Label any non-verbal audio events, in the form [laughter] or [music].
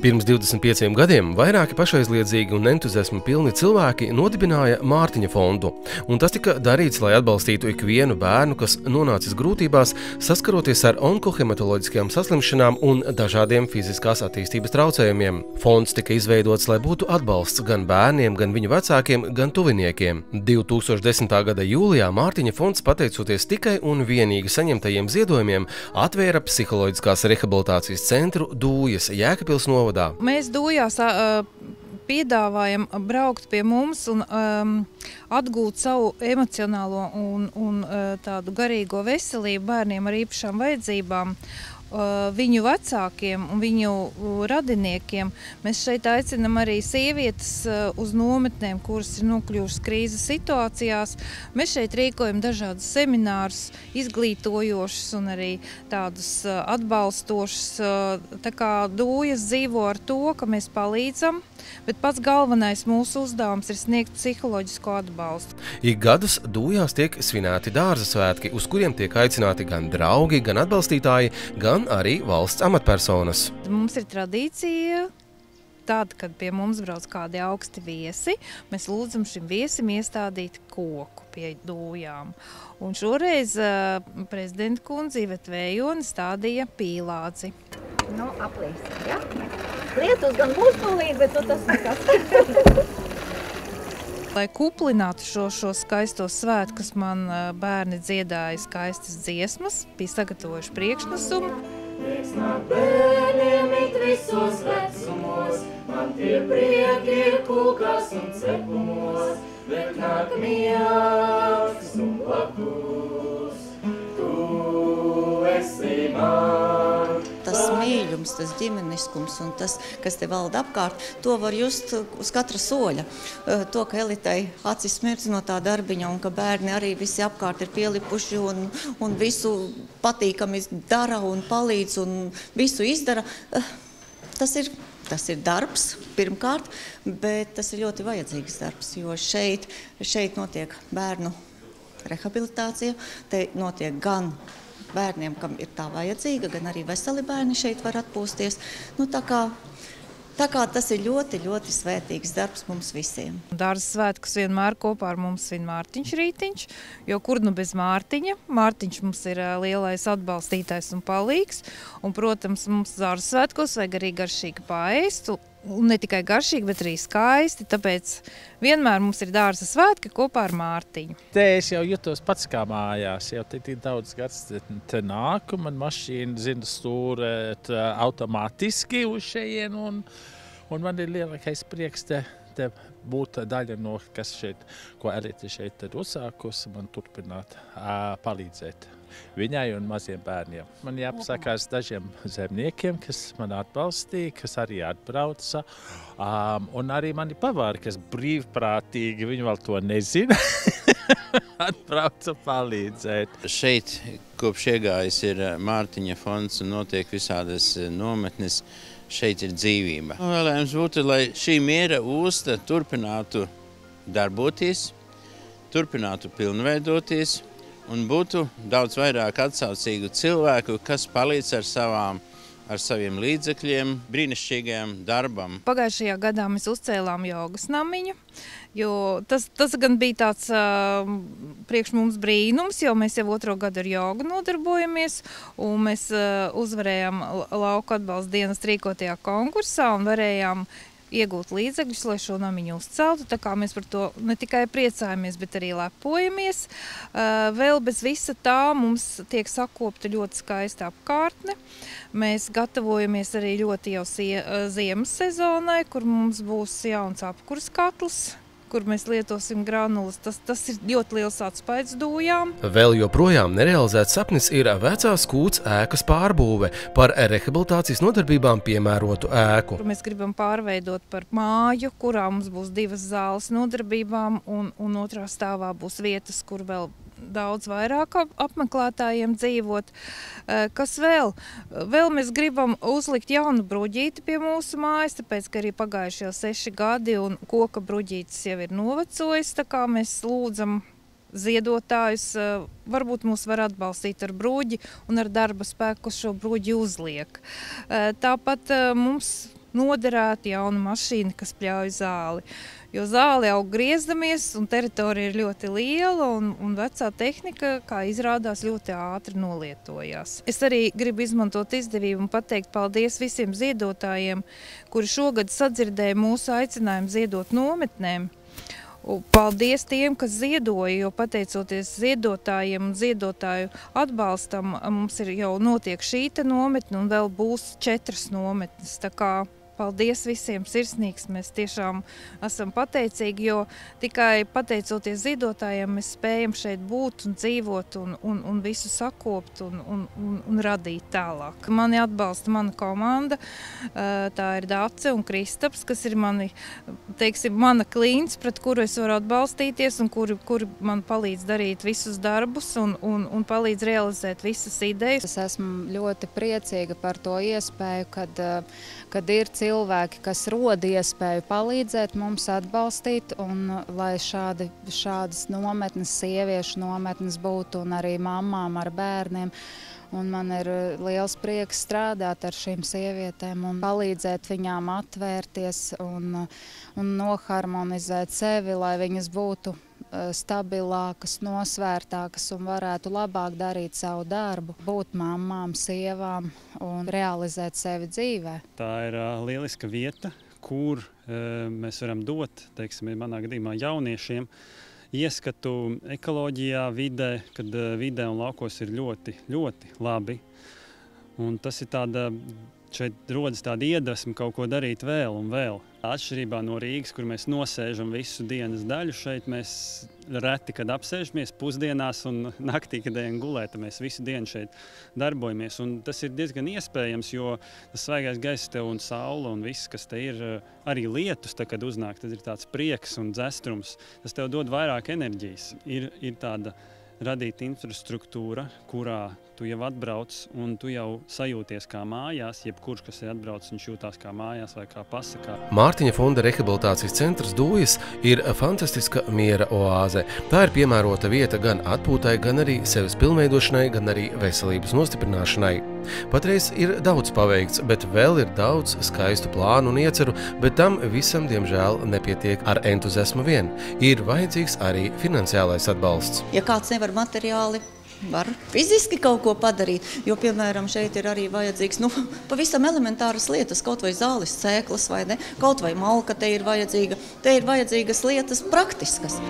Pirms 25 gadiem vairāki pašaizliedzīgi un entuziasma pilni cilvēki nodibināja Mārtiņa fondu, un tas tika darīts, lai atbalstītu ikvienu bērnu, kas nonācis grūtībās, saskaroties ar onkohematoloģiskajām saslimšanām un dažādiem fiziskās attīstības traucējumiem. Fonds tika izveidots, lai būtu atbalsts gan bērniem, gan viņu vecākiem, gan tuviniekiem. 2010. gada jūlijā Mārtiņa fonds, pateicoties tikai un vienīgi saņemtajiem ziedojumiem, atvēra psiholoģiskās rehabilitācijas centru Dūjas Jēkabils novada novadā? Mēs dojās piedāvājam braukt pie mums un um, atgūt savu emocionālo un, un tādu garīgo veselību bērniem ar īpašām vajadzībām. Viņu vecākiem un viņu radiniekiem. Mēs šeit aicinām arī sievietes uz nometnēm, kuras ir nokļuvušas krīzes situācijās. Mēs šeit rīkojam dažādus seminārus, izglītojošus un arī tādus atbalstošus. Tā kā dūjas dzīvo ar to, ka mēs palīdzam, bet pats galvenais mūsu uzdevums ir sniegt psiholoģisko atbalstu. Ik gadus dūjās tiek svinēti dārza svētki, uz kuriem tiek aicināti gan draugi, gan atbalstītāji, gan gan arī valsts amatpersonas. Mums ir tradīcija tad, kad pie mums brauc kādi augsti viesi, mēs lūdzam šim viesim iestādīt koku pie dūjām. Un šoreiz uh, prezidenta kundze Iveta Vējoni stādīja pīlādzi. Nu, aplīsim, ja? Lietus gan būs tūlīt, bet nu tas nekas. [laughs] Lai kuplinātu šo, šo skaisto svētkus, man bērni dziedāja skaistas dziesmas, bija sagatavojuši priekšnesumu. Prieks nāk bērniem it visos vecumos, man tie prieki ir kūkās un cepumos, bet nāk miegs tas ģimeniskums un tas, kas te valda apkārt, to var just uz katra soļa. Eh, to, ka elitai acis smirdz no tā darbiņa un ka bērni arī visi apkārt ir pielipuši un, un visu patīkami dara un palīdz un visu izdara, eh, tas ir Tas ir darbs pirmkārt, bet tas ir ļoti vajadzīgs darbs, jo šeit, šeit notiek bērnu rehabilitācija, te notiek gan bērniem, kam ir tā vajadzīga, gan arī veseli bērni šeit var atpūsties. Nu, tā kā Tā kā tas ir ļoti, ļoti svētīgs darbs mums visiem. Dārza svētkus vienmēr kopā ar mums svin Mārtiņš Rītiņš, jo kur nu bez Mārtiņa? Mārtiņš mums ir lielais atbalstītājs un palīgs, un, protams, mums dārza svētkos vajag arī garšīgi paēst, un ne tikai garšīgi, bet arī skaisti. Tāpēc vienmēr mums ir dārza svētki kopā ar Mārtiņu. Te es jau jutos pats kā mājās. Jau te ir daudz gads te, te nāku. Man mašīna zina stūrēt automātiski uz šeien. Un, un man ir lielākais prieks te, te būt daļa no, kas šeit, ko Elite šeit ir uzsākusi, man turpināt palīdzēt viņai un maziem bērniem. Man jāpasakās dažiem zemniekiem, kas man atbalstīja, kas arī atbrauca. Um, un arī mani pavāri, kas brīvprātīgi, viņi vēl to nezina, [laughs] atbrauca palīdzēt. Šeit kopš iegājis ir Mārtiņa fonds un notiek visādas nometnes. Šeit ir dzīvība. Vēlējums būtu, lai šī miera osta turpinātu darboties, turpinātu pilnveidoties, un būtu daudz vairāk atsaucīgu cilvēku, kas palīdz ar savām ar saviem līdzekļiem, brīnišķīgajam darbam. Pagājušajā gadā mēs uzcēlām jogas namiņu, jo tas, tas gan bija tāds uh, priekš mums brīnums, jo mēs jau otro gadu ar jogu nodarbojamies, un mēs uh, uzvarējām lauku atbalsta dienas rīkotajā konkursā un varējām iegūt līdzekļus, lai šo namiņu uzceltu. Tā kā mēs par to ne tikai priecājamies, bet arī lepojamies. Vēl bez visa tā mums tiek sakopta ļoti skaista apkārtne. Mēs gatavojamies arī ļoti jau ziemas sezonai, kur mums būs jauns apkurs katls kur mēs lietosim granulas. Tas, tas ir ļoti liels atspējas dūjām. Vēl joprojām nerealizēts sapnis ir vecās kūts ēkas pārbūve par rehabilitācijas nodarbībām piemērotu ēku. Mēs gribam pārveidot par māju, kurā mums būs divas zāles nodarbībām, un, un otrā stāvā būs vietas, kur vēl daudz vairāk apmeklētājiem dzīvot. Eh, kas vēl? Vēl mēs gribam uzlikt jaunu bruģīti pie mūsu mājas, tāpēc, ka arī pagājuši jau seši gadi un koka bruģītis jau ir novecojis, tā kā mēs lūdzam ziedotājus, eh, varbūt mūs var atbalstīt ar brūģi un ar darba spēku šo brūģi uzliek. Eh, tāpat mums noderēta jauna mašīna, kas pļauj zāli. Jo zāle jau griezdamies, un teritorija ir ļoti liela, un, un vecā tehnika, kā izrādās, ļoti ātri nolietojās. Es arī gribu izmantot izdevību un pateikt paldies visiem ziedotājiem, kuri šogad sadzirdēja mūsu aicinājumu ziedot nometnēm. Paldies tiem, kas ziedoja, jo pateicoties ziedotājiem un ziedotāju atbalstam, mums ir jau notiek šī nometne un vēl būs četras nometnes. Tā kā Paldies visiem sirsnīgs. Mēs tiešām esam pateicīgi, jo tikai pateicoties ziedotājiem mēs spējam šeit būt un dzīvot un, un, un visu sakopt un, un, un, un radīt tālāk. Mani atbalsta mana komanda. Tā ir Dāce un Kristaps, kas ir mani, teiksim, mana klīns, pret kuru es varu atbalstīties un kuri, kuri man palīdz darīt visus darbus un, un, un palīdz realizēt visas idejas. Es esmu ļoti priecīga par to iespēju, kad, kad ir cilvēki, cilvēki, kas rod iespēju palīdzēt mums atbalstīt, un lai šādi, šādas nometnes, sieviešu nometnes būtu un arī mamām ar bērniem. Un man ir liels prieks strādāt ar šīm sievietēm un palīdzēt viņām atvērties un, un noharmonizēt sevi, lai viņas būtu stabilākas, nosvērtākas un varētu labāk darīt savu darbu, būt mamām, sievām un realizēt sevi dzīvē. Tā ir uh, lieliska vieta, kur uh, mēs varam dot, teiksim, manā gadījumā jauniešiem, ieskatu ekoloģijā, vidē, kad uh, vidē un laukos ir ļoti, ļoti labi. Un tas ir tāda šeit rodas tāda iedvesma kaut ko darīt vēl un vēl. Atšķirībā no Rīgas, kur mēs nosēžam visu dienas daļu, šeit mēs reti kad apsēžamies pusdienās un [laughs] naktī, kad ejam gulēt. Mēs visu dienu šeit darbojamies. Un tas ir diezgan iespējams, jo tas svaigais gaiss tev un saule un viss, kas te ir, arī lietus, te, kad uznāk, tad ir tāds prieks un dzestrums. Tas tev dod vairāk enerģijas. Ir, ir tāda radīta infrastruktūra, kurā tu jau atbrauc un tu jau sajūties kā mājās. Jebkurš, kas ir atbraucis, viņš jūtās kā mājās vai kā pasakā. Mārtiņa fonda rehabilitācijas centrs Dūjas ir fantastiska miera oāze. Tā ir piemērota vieta gan atpūtai, gan arī sevis pilnveidošanai, gan arī veselības nostiprināšanai. Patreiz ir daudz paveikts, bet vēl ir daudz skaistu plānu un ieceru, bet tam visam, diemžēl, nepietiek ar entuziasmu vien. Ir vajadzīgs arī finansiālais atbalsts. Ja kāds nevar materiāli var fiziski kaut ko padarīt. Jo, piemēram, šeit ir arī vajadzīgs nu, [laughs] pavisam elementāras lietas, kaut vai zāles cēklas, vai ne, kaut vai malka te ir vajadzīga. Te ir vajadzīgas lietas praktiskas.